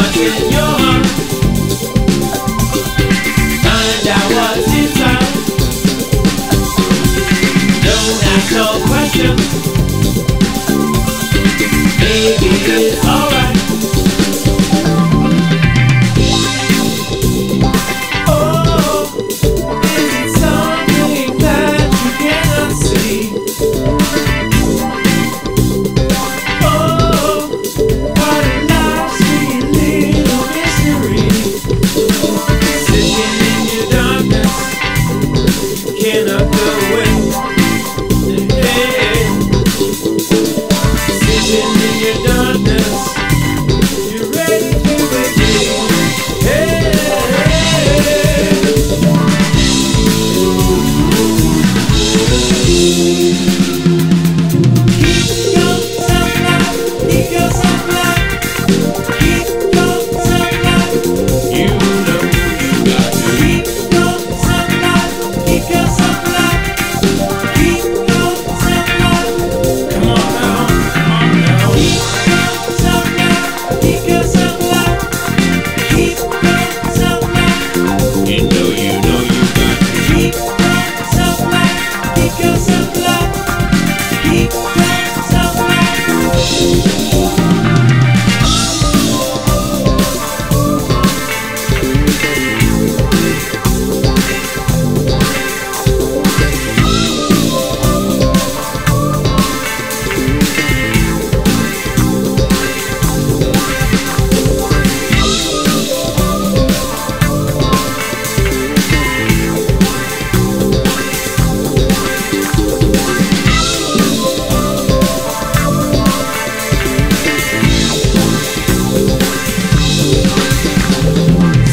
much in your heart. Inside. Don't ask no questions. Maybe it's alright.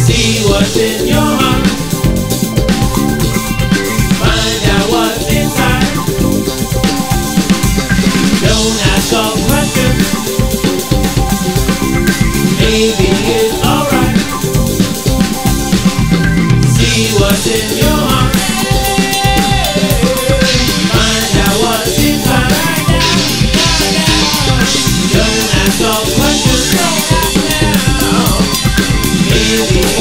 see what's in your heart.